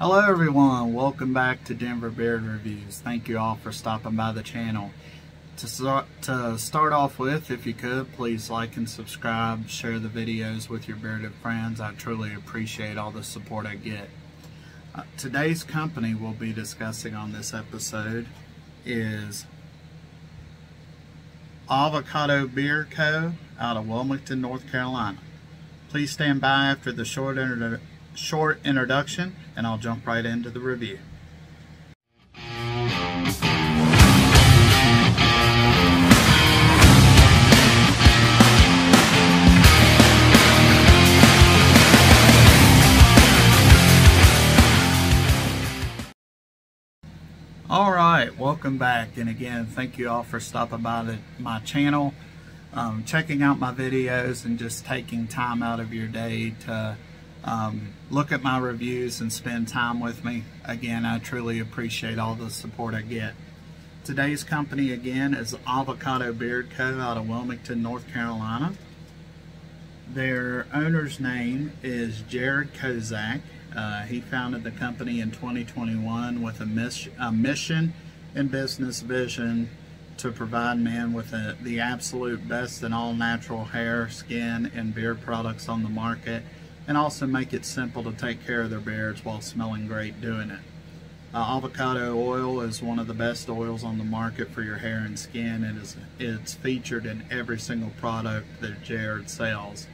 Hello everyone, welcome back to Denver Beard Reviews. Thank you all for stopping by the channel. To start, to start off with, if you could, please like and subscribe, share the videos with your bearded friends. I truly appreciate all the support I get. Uh, today's company we'll be discussing on this episode is Avocado Beard Co. out of Wilmington, North Carolina. Please stand by after the short, short introduction and I'll jump right into the review. all right welcome back and again thank you all for stopping by the, my channel um, checking out my videos and just taking time out of your day to um, look at my reviews and spend time with me. Again I truly appreciate all the support I get. Today's company again is Avocado Beard Co. out of Wilmington North Carolina. Their owner's name is Jared Kozak. Uh, he founded the company in 2021 with a, miss, a mission and business vision to provide men with a, the absolute best in all natural hair, skin, and beard products on the market, and also make it simple to take care of their beards while smelling great doing it. Uh, avocado oil is one of the best oils on the market for your hair and skin. It is, it's featured in every single product that Jared sells.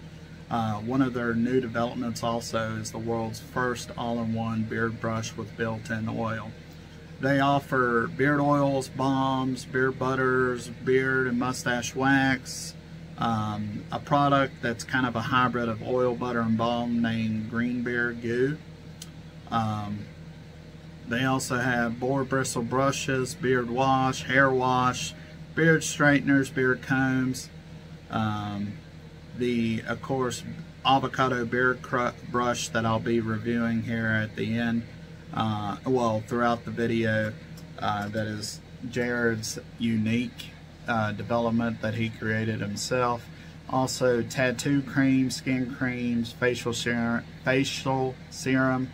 Uh, one of their new developments also is the world's first all-in-one beard brush with built-in oil. They offer beard oils, balms, beard butters, beard and mustache wax, um, a product that's kind of a hybrid of oil, butter, and balm named Green Beard Goo. Um, they also have boar bristle brushes, beard wash, hair wash, beard straighteners, beard combs, um, the, of course, avocado beard brush that I'll be reviewing here at the end, uh, well, throughout the video, uh, that is Jared's unique uh, development that he created himself. Also, tattoo cream, skin creams, facial serum, facial serum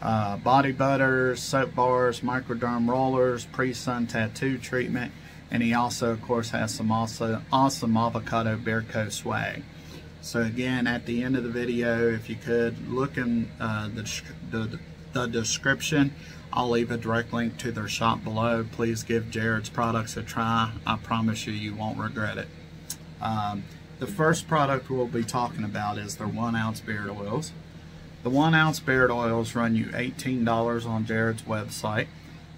uh, body butters, soap bars, microderm rollers, pre-sun tattoo treatment, and he also, of course, has some also awesome avocado beard co swag. So again, at the end of the video, if you could look in uh, the, the, the, description, I'll leave a direct link to their shop below. Please give Jared's products a try. I promise you, you won't regret it. Um, the first product we'll be talking about is their one ounce beard oils. The one ounce beard oils run you $18 on Jared's website.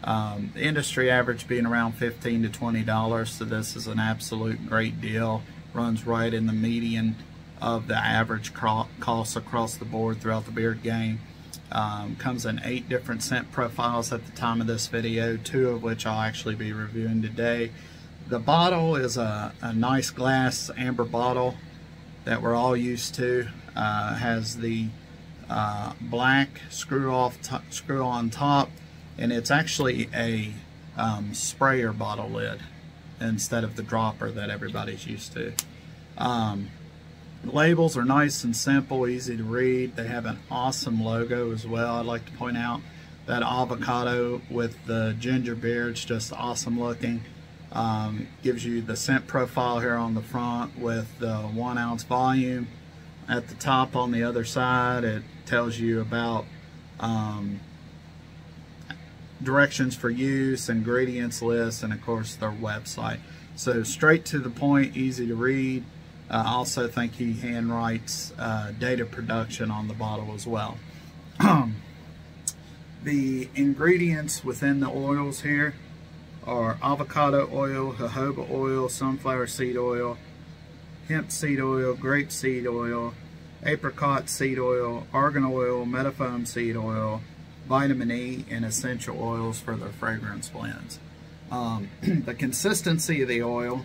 Um, the industry average being around 15 to $20, so this is an absolute great deal. Runs right in the median of the average cost across the board throughout the beard game. Um, comes in eight different scent profiles at the time of this video, two of which I'll actually be reviewing today. The bottle is a, a nice glass amber bottle that we're all used to. Uh, has the uh, black screw off screw on top and it's actually a um, sprayer bottle lid instead of the dropper that everybody's used to. Um, the labels are nice and simple, easy to read. They have an awesome logo as well. I'd like to point out that avocado with the ginger beer. It's just awesome looking. Um, gives you the scent profile here on the front with the one ounce volume. At the top on the other side, it tells you about um, directions for use, ingredients list, and of course their website. So straight to the point, easy to read. I uh, also think he handwrites uh, data production on the bottle as well. the ingredients within the oils here are avocado oil, jojoba oil, sunflower seed oil, hemp seed oil, grape seed oil, apricot seed oil, argan oil, meadowfoam seed oil, vitamin E, and essential oils for their fragrance blends. Um, the consistency of the oil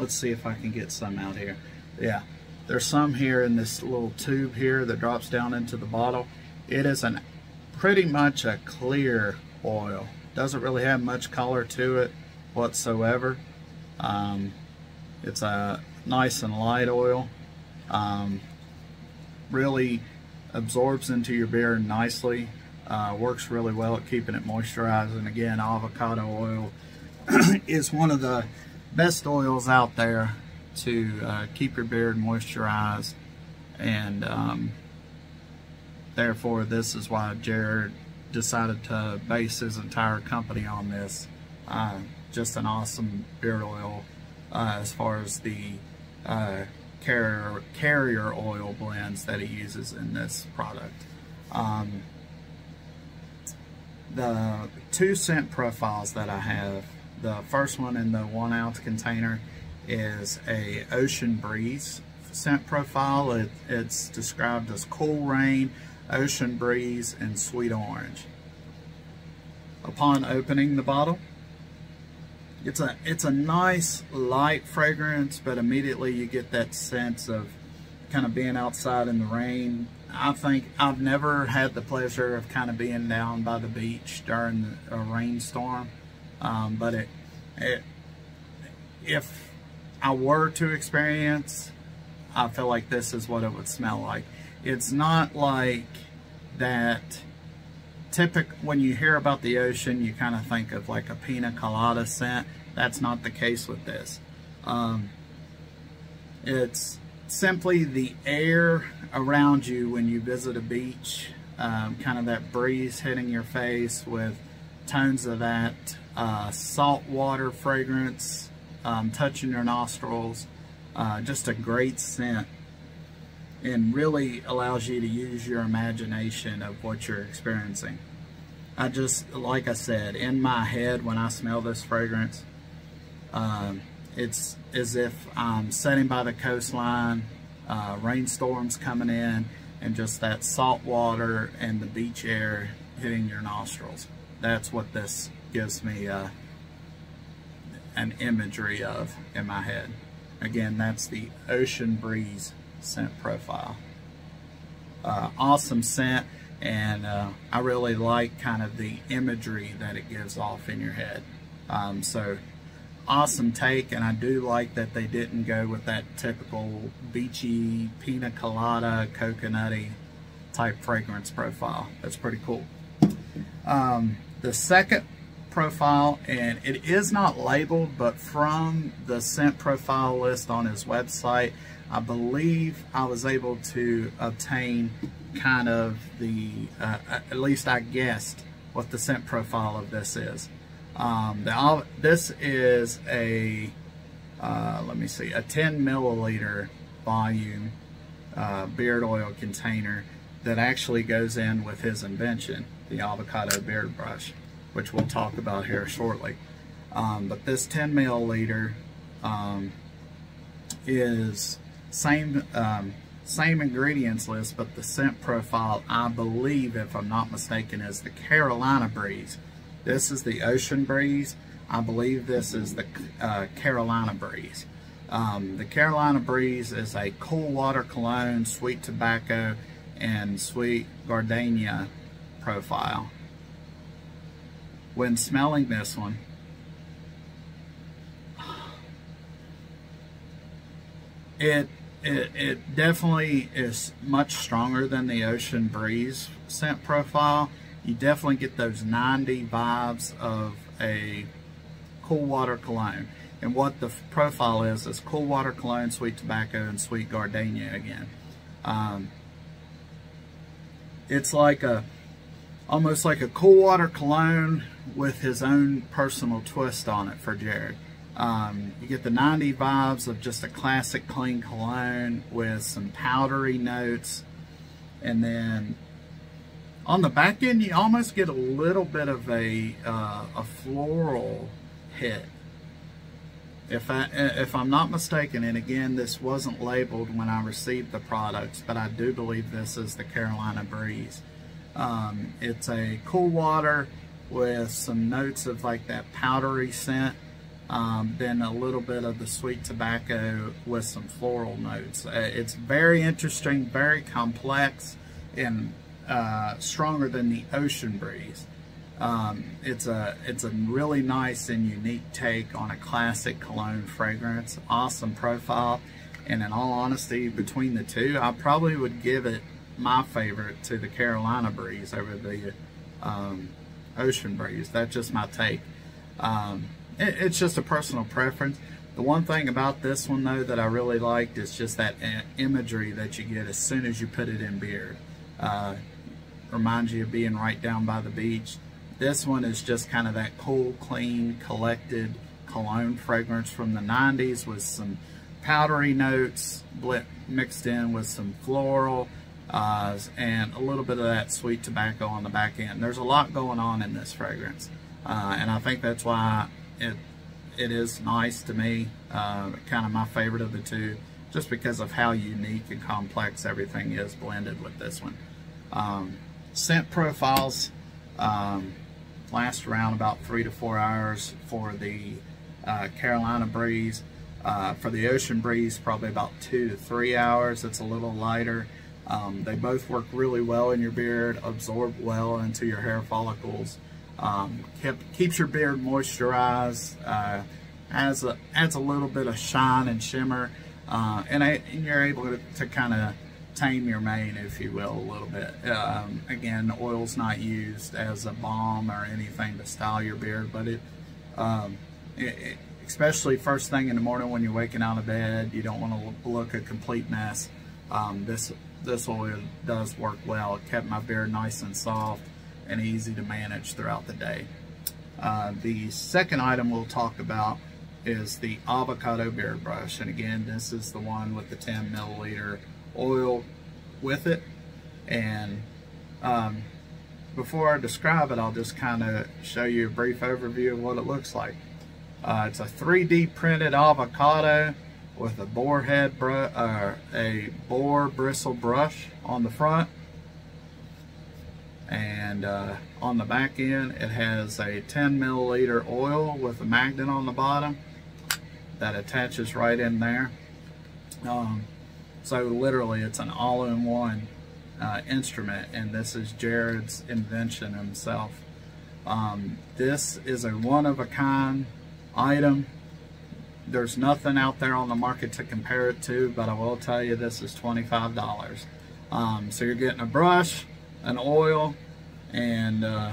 Let's see if I can get some out here. Yeah, there's some here in this little tube here that drops down into the bottle. It is an pretty much a clear oil. Doesn't really have much color to it whatsoever. Um, it's a nice and light oil. Um, really absorbs into your beard nicely. Uh, works really well at keeping it moisturized. And again, avocado oil is one of the best oils out there to uh, keep your beard moisturized. And um, therefore, this is why Jared decided to base his entire company on this. Uh, just an awesome beard oil uh, as far as the uh, carrier, carrier oil blends that he uses in this product. Um, the two scent profiles that I have, the first one in the one ounce container is a Ocean Breeze scent profile. It, it's described as Cool Rain, Ocean Breeze, and Sweet Orange. Upon opening the bottle, it's a it's a nice light fragrance, but immediately you get that sense of kind of being outside in the rain. I think I've never had the pleasure of kind of being down by the beach during a rainstorm, um, but it, it if I were to experience, I feel like this is what it would smell like. It's not like that typic when you hear about the ocean, you kind of think of like a pina colada scent. That's not the case with this. Um, it's simply the air around you when you visit a beach, um, kind of that breeze hitting your face with tones of that uh, salt water fragrance um, touching your nostrils. Uh, just a great scent and really allows you to use your imagination of what you're experiencing. I just, like I said, in my head when I smell this fragrance, um, it's as if I'm sitting by the coastline, uh, rainstorms coming in, and just that salt water and the beach air hitting your nostrils. That's what this gives me uh, an imagery of in my head. Again, that's the Ocean Breeze scent profile. Uh, awesome scent and uh, I really like kind of the imagery that it gives off in your head. Um, so awesome take and I do like that they didn't go with that typical beachy pina colada coconutty type fragrance profile. That's pretty cool. Um, the second profile and it is not labeled but from the scent profile list on his website I believe I was able to obtain kind of the, uh, at least I guessed what the scent profile of this is. Um, the, this is a, uh, let me see, a 10 milliliter volume uh, beard oil container that actually goes in with his invention, the avocado beard brush, which we'll talk about here shortly. Um, but this 10 milliliter um, is same um, same ingredients list, but the scent profile, I believe, if I'm not mistaken, is the Carolina Breeze. This is the Ocean Breeze. I believe this is the uh, Carolina Breeze. Um, the Carolina Breeze is a cool water cologne, sweet tobacco, and sweet gardenia profile. When smelling this one, it it, it definitely is much stronger than the Ocean Breeze scent profile. You definitely get those 90 vibes of a cool water cologne. And what the profile is, is cool water cologne, sweet tobacco, and sweet gardenia again. Um, it's like a, almost like a cool water cologne with his own personal twist on it for Jared. Um, you get the 90 vibes of just a classic clean cologne with some powdery notes. And then on the back end, you almost get a little bit of a, uh, a floral hit. If, I, if I'm not mistaken, and again, this wasn't labeled when I received the products, but I do believe this is the Carolina Breeze. Um, it's a cool water with some notes of like that powdery scent um, then a little bit of the sweet tobacco with some floral notes. Uh, it's very interesting, very complex, and uh, stronger than the Ocean Breeze. Um, it's a it's a really nice and unique take on a classic cologne fragrance. Awesome profile, and in all honesty, between the two, I probably would give it my favorite to the Carolina Breeze over the um, Ocean Breeze. That's just my take. Um, it, it's just a personal preference. The one thing about this one though that I really liked is just that imagery that you get as soon as you put it in beer. Uh, reminds you of being right down by the beach. This one is just kind of that cool, clean, collected cologne fragrance from the 90s with some powdery notes mixed in with some floral uh, and a little bit of that sweet tobacco on the back end. There's a lot going on in this fragrance. Uh, and I think that's why it it is nice to me, uh, kind of my favorite of the two, just because of how unique and complex everything is blended with this one. Um, scent profiles um, last around about three to four hours for the uh, Carolina Breeze. Uh, for the Ocean Breeze, probably about two to three hours. It's a little lighter. Um, they both work really well in your beard, absorb well into your hair follicles. Um, keep, keeps your beard moisturized, uh, adds, a, adds a little bit of shine and shimmer, uh, and, I, and, you're able to, to kind of tame your mane, if you will, a little bit. Um, again, oil's not used as a balm or anything to style your beard, but it, um, it, it, especially first thing in the morning when you're waking out of bed, you don't want to look a complete mess. Um, this this oil does work well. It kept my beard nice and soft and easy to manage throughout the day. Uh, the second item we'll talk about is the avocado beard brush. And again, this is the one with the 10 milliliter oil with it. And um, before I describe it, I'll just kind of show you a brief overview of what it looks like. Uh, it's a 3D printed avocado with a boar head uh, a boar bristle brush on the front. And uh, on the back end it has a 10 milliliter oil with a magnet on the bottom that attaches right in there. Um, so literally it's an all-in-one uh, instrument and this is Jared's invention himself. Um, this is a one-of-a-kind item there's nothing out there on the market to compare it to but I will tell you this is $25 um, so you're getting a brush an oil, and uh,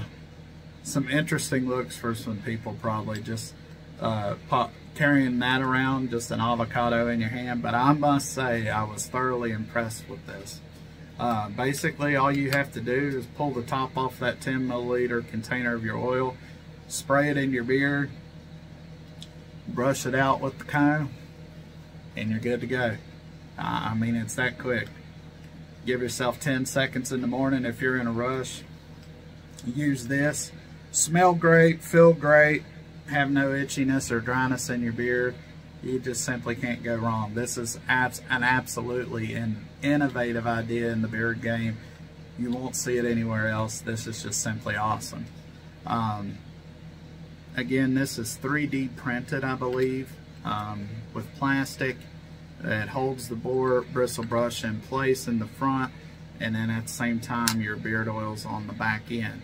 some interesting looks for some people probably just uh, pop, carrying that around, just an avocado in your hand. But I must say I was thoroughly impressed with this. Uh, basically, all you have to do is pull the top off that 10 milliliter container of your oil, spray it in your beard, brush it out with the comb, and you're good to go. I mean, it's that quick. Give yourself 10 seconds in the morning if you're in a rush. Use this. Smell great, feel great, have no itchiness or dryness in your beard. You just simply can't go wrong. This is an absolutely an innovative idea in the beard game. You won't see it anywhere else. This is just simply awesome. Um, again, this is 3D printed, I believe, um, with plastic. It holds the boar bristle brush in place in the front and then at the same time your beard oil's on the back end.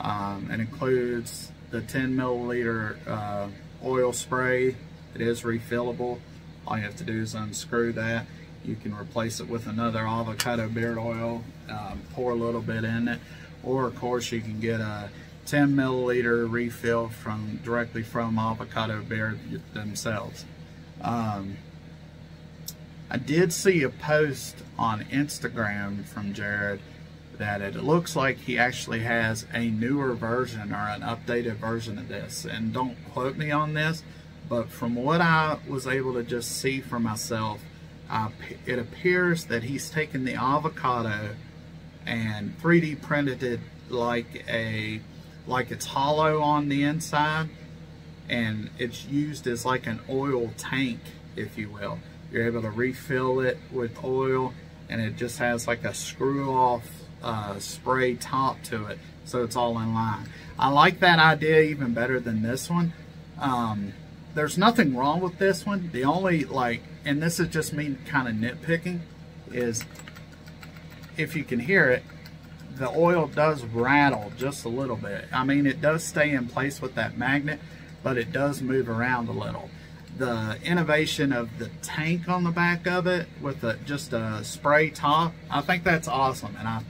Um, it includes the 10 milliliter uh, oil spray. It is refillable. All you have to do is unscrew that. You can replace it with another avocado beard oil, um, pour a little bit in it, or of course you can get a 10 milliliter refill from directly from avocado Beard themselves. Um, I did see a post on Instagram from Jared that it looks like he actually has a newer version or an updated version of this. And don't quote me on this, but from what I was able to just see for myself, it appears that he's taken the avocado and 3D printed it like a like it's hollow on the inside and it's used as like an oil tank if you will you're able to refill it with oil and it just has like a screw off uh, spray top to it so it's all in line. I like that idea even better than this one. Um, there's nothing wrong with this one. The only like, and this is just me kind of nitpicking, is if you can hear it, the oil does rattle just a little bit. I mean, it does stay in place with that magnet, but it does move around a little the innovation of the tank on the back of it with a, just a spray top. I think that's awesome. And I,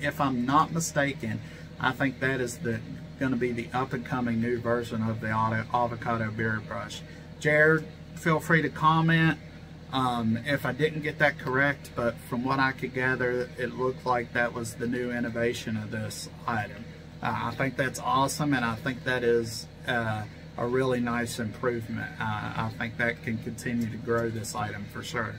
if I'm not mistaken, I think that is the going to be the up and coming new version of the avocado beard brush. Jared, feel free to comment um, if I didn't get that correct, but from what I could gather, it looked like that was the new innovation of this item. Uh, I think that's awesome, and I think that is uh, a really nice improvement. Uh, I think that can continue to grow this item for sure.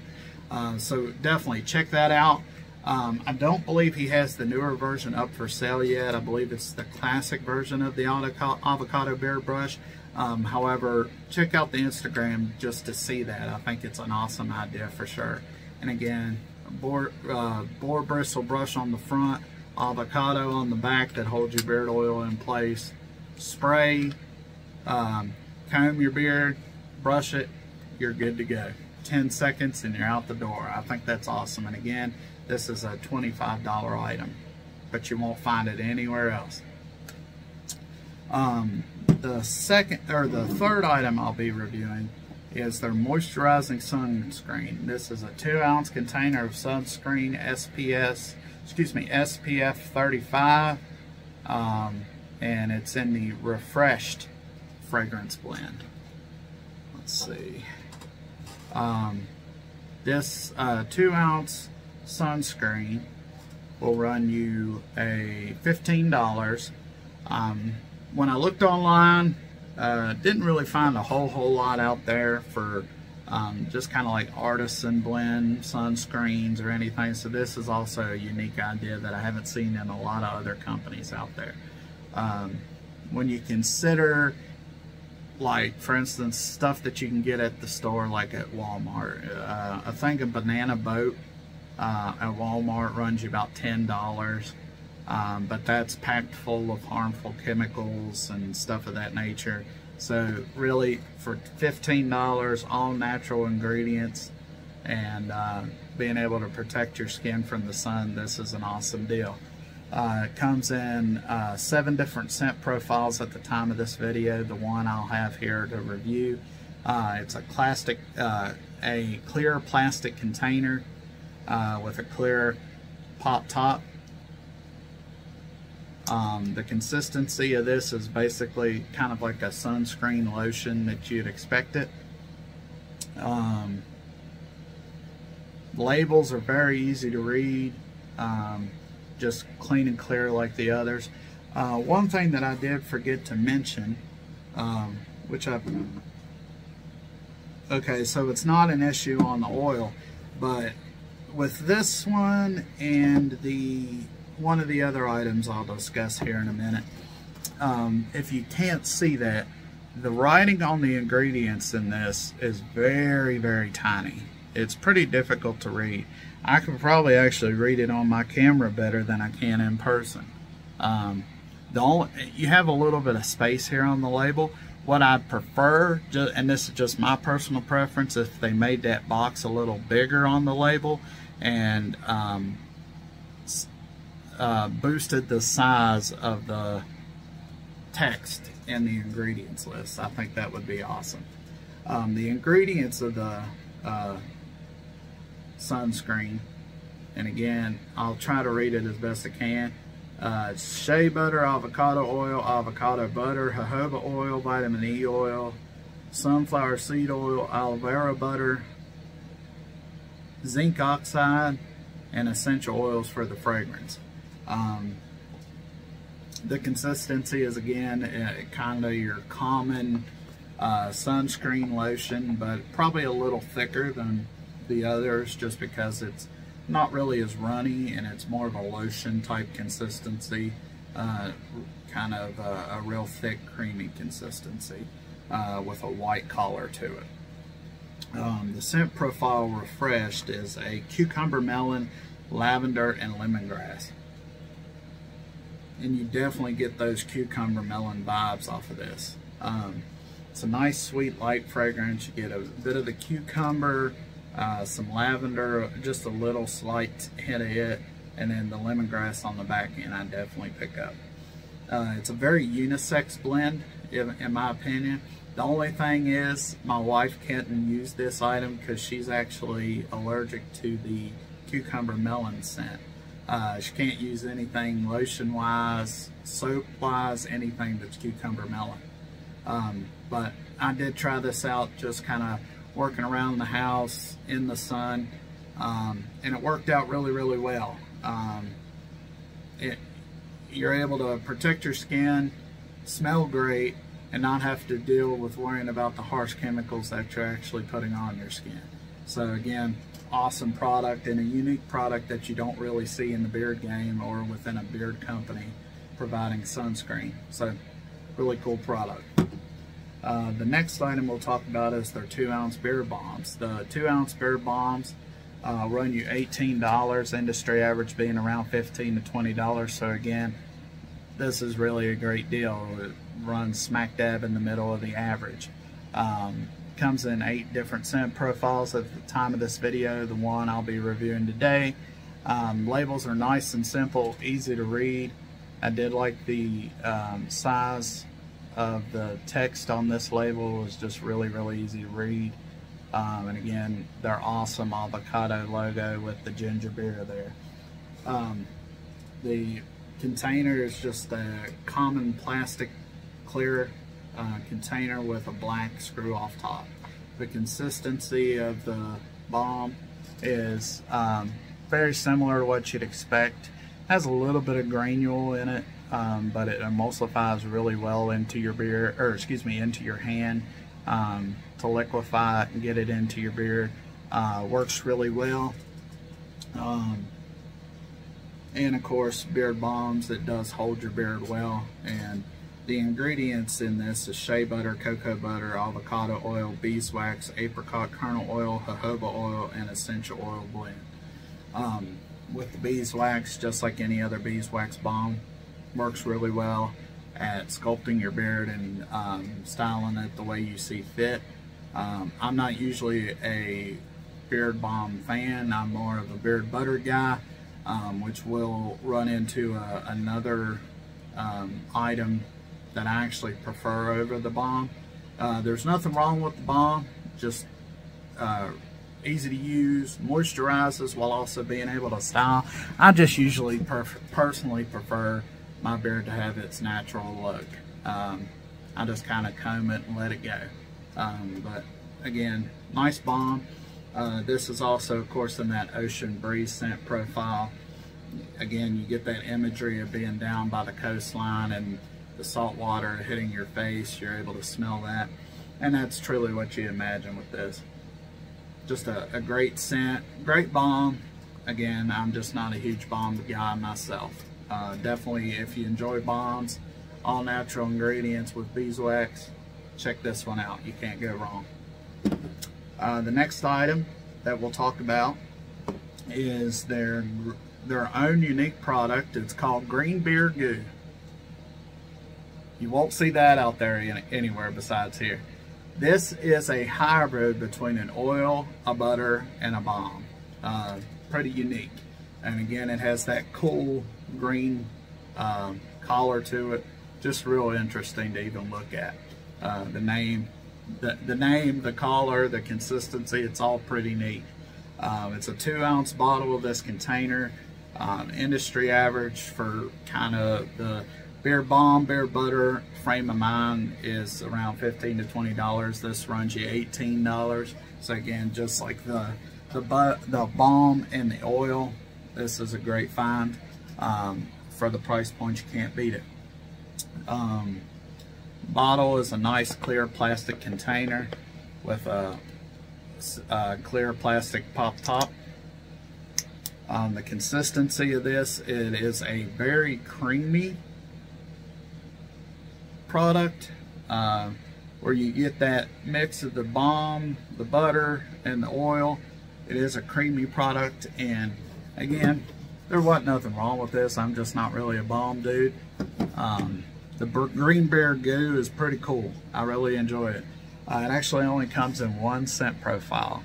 Uh, so definitely check that out. Um, I don't believe he has the newer version up for sale yet. I believe it's the classic version of the avocado beard brush. Um, however, check out the Instagram just to see that. I think it's an awesome idea for sure. And again, boar, uh, boar bristle brush on the front, avocado on the back that holds your beard oil in place. Spray, um, comb your beard, brush it, you're good to go. 10 seconds and you're out the door. I think that's awesome. And again, this is a $25 item, but you won't find it anywhere else. Um, the second or the third item I'll be reviewing is their moisturizing sunscreen. This is a two ounce container of sunscreen SPS, excuse me, SPF 35, um, and it's in the refreshed fragrance blend. Let's see. Um, this uh, two ounce sunscreen will run you a $15. Um, when I looked online, uh, didn't really find a whole whole lot out there for um, just kind of like artisan blend sunscreens or anything. So this is also a unique idea that I haven't seen in a lot of other companies out there. Um, when you consider like for instance stuff that you can get at the store like at Walmart uh, a thing of banana boat uh, at Walmart runs you about $10 um, but that's packed full of harmful chemicals and stuff of that nature so really for $15 all natural ingredients and uh, being able to protect your skin from the sun this is an awesome deal uh, it comes in uh, seven different scent profiles at the time of this video. The one I'll have here to review. Uh, it's a plastic, uh, a clear plastic container uh, with a clear pop top. Um, the consistency of this is basically kind of like a sunscreen lotion that you'd expect it. Um, labels are very easy to read. Um, just clean and clear like the others. Uh, one thing that I did forget to mention, um, which I, okay, so it's not an issue on the oil, but with this one and the one of the other items I'll discuss here in a minute, um, if you can't see that, the writing on the ingredients in this is very, very tiny. It's pretty difficult to read. I could probably actually read it on my camera better than I can in person. Um, the only, you have a little bit of space here on the label. What I prefer, and this is just my personal preference, if they made that box a little bigger on the label and um, uh, boosted the size of the text in the ingredients list. I think that would be awesome. Um, the ingredients of the uh, sunscreen. And again, I'll try to read it as best I can. Uh, shea butter, avocado oil, avocado butter, jojoba oil, vitamin E oil, sunflower seed oil, aloe vera butter, zinc oxide, and essential oils for the fragrance. Um, the consistency is again uh, kind of your common uh, sunscreen lotion, but probably a little thicker than the others just because it's not really as runny and it's more of a lotion type consistency, uh, kind of a, a, real thick creamy consistency uh, with a white color to it. Um, the scent profile refreshed is a cucumber melon, lavender, and lemongrass. And you definitely get those cucumber melon vibes off of this. Um, it's a nice sweet light fragrance. You get a bit of the cucumber, uh, some lavender, just a little slight hint of it, and then the lemongrass on the back end I definitely pick up. Uh, it's a very unisex blend, in, in, my opinion. The only thing is, my wife can't use this item because she's actually allergic to the cucumber melon scent. Uh, she can't use anything lotion wise, soap wise, anything that's cucumber melon. Um, but I did try this out just kind of working around the house in the sun um, and it worked out really really well. Um, it, you're able to protect your skin, smell great, and not have to deal with worrying about the harsh chemicals that you're actually putting on your skin. So again, awesome product and a unique product that you don't really see in the beard game or within a beard company providing sunscreen. So really cool product. Uh, the next item we'll talk about is their two ounce beard balms. The two ounce beard balms uh, run you $18, industry average being around 15 to $20. So again, this is really a great deal. It runs smack dab in the middle of the average. Um, comes in eight different scent profiles at the time of this video, the one I'll be reviewing today. Um, labels are nice and simple, easy to read. I did like the um, size of the text on this label is just really, really easy to read. Um, and again, they're awesome avocado logo with the ginger beer there. Um, the container is just a common plastic clear uh, container with a black screw off top. The consistency of the bomb is um, very similar to what you'd expect. Has a little bit of granule in it, um, but it emulsifies really well into your beer, or excuse me, into your hand um, to liquefy it and get it into your beer. Uh, works really well. Um, and of course beard balms it does hold your beard well and the ingredients in this is shea butter, cocoa butter, avocado oil, beeswax, apricot kernel oil, jojoba oil, and essential oil blend. Um, with the beeswax, just like any other beeswax bomb, works really well at sculpting your beard and um, styling it the way you see fit. Um, I'm not usually a beard balm fan. I'm more of a beard butter guy um, which will run into a, another um, item that I actually prefer over the bomb. Uh, there's nothing wrong with the bomb, just uh, easy to use, moisturizes while also being able to style. I just usually personally prefer my beard to have its natural look. Um, I just kind of comb it and let it go. Um, but again, nice bomb. Uh, this is also, of course, in that ocean breeze scent profile. Again, you get that imagery of being down by the coastline and the salt water hitting your face. You're able to smell that. And that's truly what you imagine with this. Just a, a great scent, great bomb. Again, I'm just not a huge bomb guy myself. Uh, definitely, if you enjoy bombs, all natural ingredients with beeswax, check this one out. You can't go wrong. Uh, the next item that we'll talk about is their their own unique product. It's called Green Beard Goo. You won't see that out there in, anywhere besides here. This is a hybrid between an oil, a butter, and a balm. Uh, pretty unique. And again, it has that cool green um, collar to it. Just real interesting to even look at. Uh, the name the, the name, the color, the consistency, it's all pretty neat. Um, it's a two ounce bottle of this container. Um, industry average for kind of the beard balm, beard butter frame of mind is around 15 to $20. This runs you $18. So again, just like the, the, the balm and the oil, this is a great find. Um, for the price point, you can't beat it. Um, bottle is a nice clear plastic container with a, a clear plastic pop top. Um, the consistency of this, it is a very creamy product uh, where you get that mix of the balm, the butter, and the oil. It is a creamy product and again, there wasn't nothing wrong with this. I'm just not really a balm dude. Um, the Green Beard Goo is pretty cool. I really enjoy it. Uh, it actually only comes in one scent profile,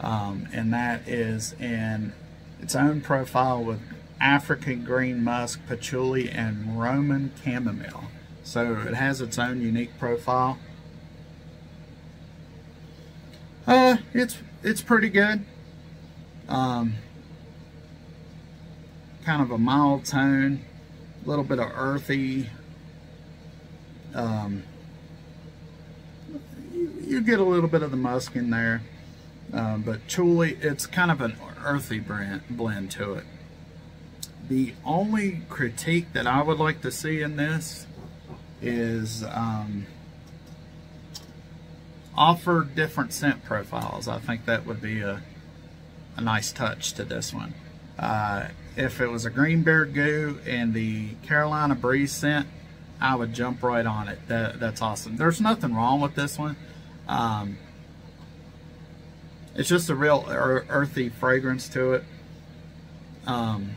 um, and that is in its own profile with African green musk, patchouli, and Roman chamomile. So it has its own unique profile. Uh, it's it's pretty good. Um, kind of a mild tone, a little bit of earthy. Um, you, get a little bit of the musk in there, uh, but truly it's kind of an earthy blend, blend to it. The only critique that I would like to see in this is um, offer different scent profiles. I think that would be a, a nice touch to this one. Uh, if it was a green beard goo and the Carolina breeze scent, I would jump right on it. That, that's awesome. There's nothing wrong with this one. Um, it's just a real earthy fragrance to it. Um,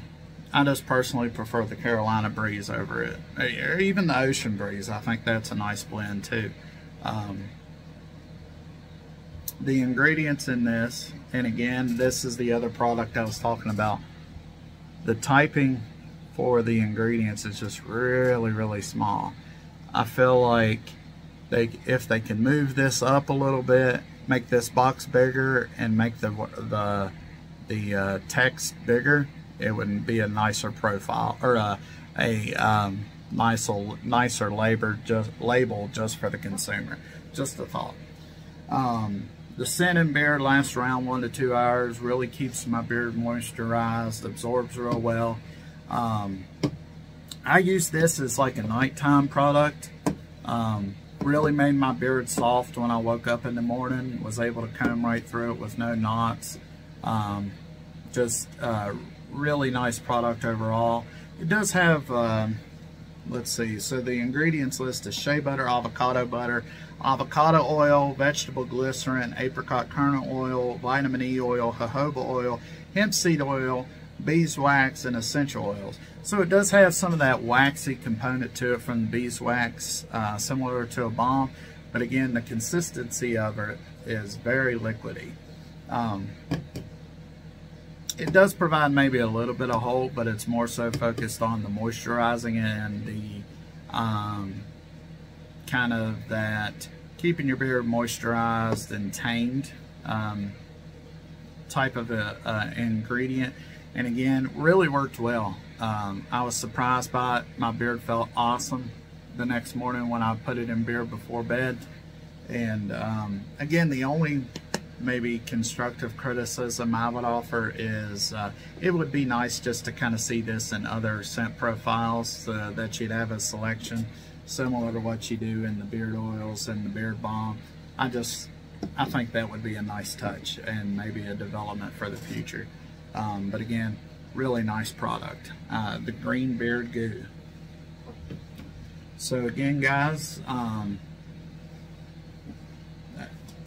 I just personally prefer the Carolina breeze over it. Or even the ocean breeze. I think that's a nice blend too. Um, the ingredients in this, and again, this is the other product I was talking about. The typing for the ingredients is just really, really small. I feel like they, if they can move this up a little bit, make this box bigger and make the the the uh, text bigger, it would be a nicer profile or a, a um, nicer nicer label just label just for the consumer. Just a thought. Um, the scent and beard lasts around one to two hours, really keeps my beard moisturized, absorbs real well. Um, I use this as like a nighttime product. Um, really made my beard soft when I woke up in the morning, was able to comb right through it with no knots. Um, just uh, really nice product overall. It does have, uh, let's see, so the ingredients list is shea butter, avocado butter, avocado oil, vegetable glycerin, apricot kernel oil, vitamin E oil, jojoba oil, hemp seed oil, beeswax, and essential oils. So it does have some of that waxy component to it from the beeswax, uh, similar to a balm, but again, the consistency of it is very liquidy. Um, it does provide maybe a little bit of hold, but it's more so focused on the moisturizing and the um, kind of that keeping your beard moisturized and tamed um, type of a, a, ingredient. And again, really worked well. Um, I was surprised by it. My beard felt awesome the next morning when I put it in beard before bed. And um, again, the only maybe constructive criticism I would offer is uh, it would be nice just to kind of see this in other scent profiles uh, that you'd have a selection similar to what you do in the beard oils and the beard balm. I just, I think that would be a nice touch and maybe a development for the future. Um, but again, really nice product. Uh, the Green Beard Goo. So again, guys, um,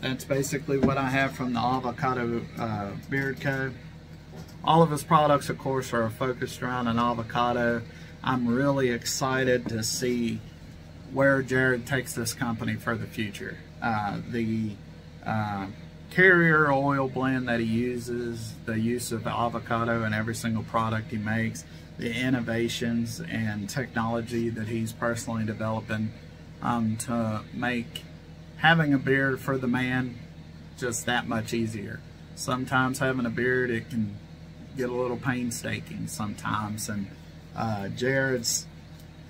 that's basically what I have from the Avocado uh, Beard Co. All of his products, of course, are focused around an avocado. I'm really excited to see where Jared takes this company for the future. Uh, the uh, carrier oil blend that he uses, the use of avocado in every single product he makes, the innovations and technology that he's personally developing um, to make having a beard for the man just that much easier. Sometimes having a beard, it can get a little painstaking sometimes. And uh, Jared's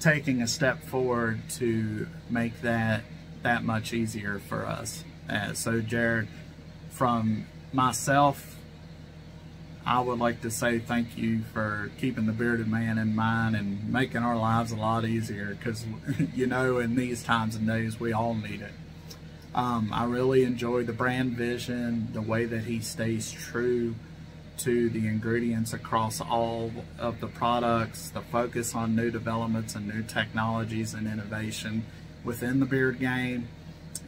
taking a step forward to make that that much easier for us. Uh, so Jared, from myself, I would like to say thank you for keeping the bearded man in mind and making our lives a lot easier because, you know, in these times and days, we all need it. Um, I really enjoy the brand vision, the way that he stays true to the ingredients across all of the products, the focus on new developments and new technologies and innovation within the beard game,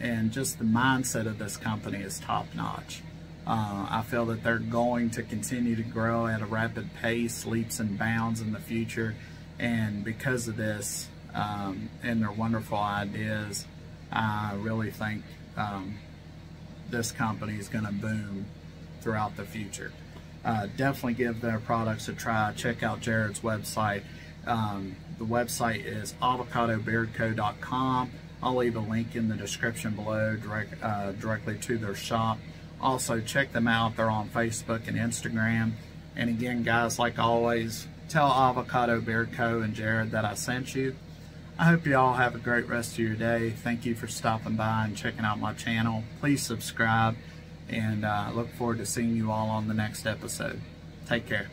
and just the mindset of this company is top notch. Uh, I feel that they're going to continue to grow at a rapid pace, leaps and bounds in the future, and because of this um, and their wonderful ideas, I really think um, this company is going to boom throughout the future uh, definitely give their products a try. Check out Jared's website. Um, the website is avocadobeardco.com. I'll leave a link in the description below direct, uh, directly to their shop. Also, check them out. They're on Facebook and Instagram. And again, guys, like always, tell Avocado Beard Co. and Jared that I sent you. I hope you all have a great rest of your day. Thank you for stopping by and checking out my channel. Please subscribe and uh, look forward to seeing you all on the next episode. Take care.